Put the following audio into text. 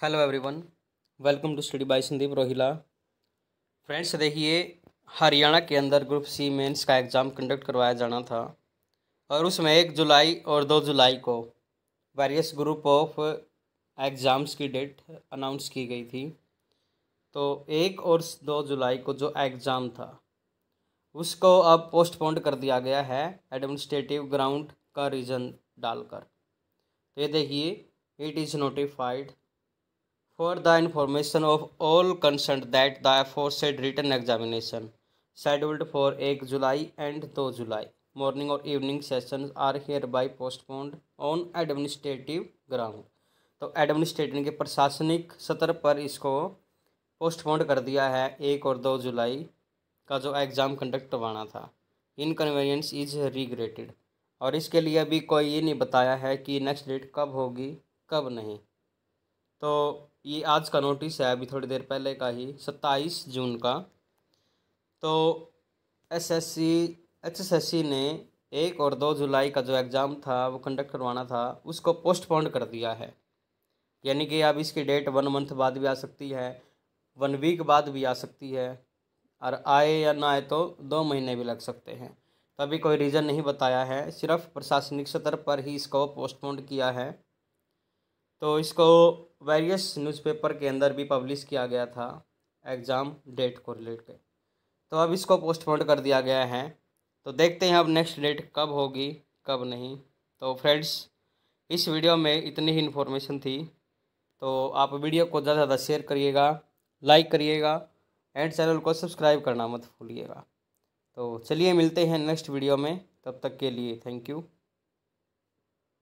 Hello everyone welcome to study by Sandeep Rohila friends देखिए, हरियाणा के अंदर ग्रुप सी मेंस का एग्ज़ाम कंडक्ट करवाया जाना था। और उसमें एक जुलाई और दो जुलाई को वेरियस ग्रुप ऑफ़ एग्ज़ाम्स की डेट अनाउंस की गई थी। तो एक और दो जुलाई को जो एग्ज़ाम था, उसको अब पोस्टपोन्ड कर दिया गया है एडमिनिस्ट्रेटिव ग्राउंड का रीज़न डालकर। तो ये देखिए it is notified for the information of all concern that the aforesaid written examination scheduled for एक जुलाई एंड दो जुलाई मॉर्निंग और evening session are hereby postponed on administrative ground तो एडमिनिस्ट्रेटिव के प्रशासनिक स्तर पर इसको पोस्टपोन्ड कर दिया है एक और दो जुलाई का जो एग्ज़ाम कंडक्ट करवाना था। इनकन्वीनियंस इज़ रिग्रेटेड और इसके लिए अभी कोई ये नहीं बताया है कि नेक्स्ट डेट कब होगी, कब नहीं। तो ये आज का नोटिस है, अभी थोड़ी देर पहले का ही, सत्ताईस जून का। तो एसएससी एचएसएससी ने एक और दो जुलाई का जो एग्ज़ाम था, वो कंडक्ट करवाना था, उसको पोस्टपोन कर दिया है। यानी कि अब इसकी डेट वन मंथ बाद भी आ सकती है वन वीक बाद भी आ सकती है, और आए या ना आए तो दो महीने भी लग सकते हैं। तो अभी कोई रीज़न नहीं बताया है, सिर्फ़ प्रशासनिक स्तर पर ही इसको पोस्टपोन किया है। तो इसको वेरियस न्यूज़पेपर के अंदर भी पब्लिश किया गया था एग्ज़ाम डेट को रिलेट रिलेटेड तो अब इसको पोस्टपोन कर दिया गया है। तो देखते हैं अब नेक्स्ट डेट कब होगी, कब नहीं। तो फ्रेंड्स इस वीडियो में इतनी ही इन्फॉर्मेशन थी। तो आप वीडियो को ज़्यादा से ज़्यादा शेयर करिएगा लाइक करिएगा एंड चैनल को सब्सक्राइब करना मत भूलिएगा। तो चलिए मिलते हैं नेक्स्ट वीडियो में। तब तक के लिए थैंक यू